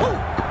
Woo!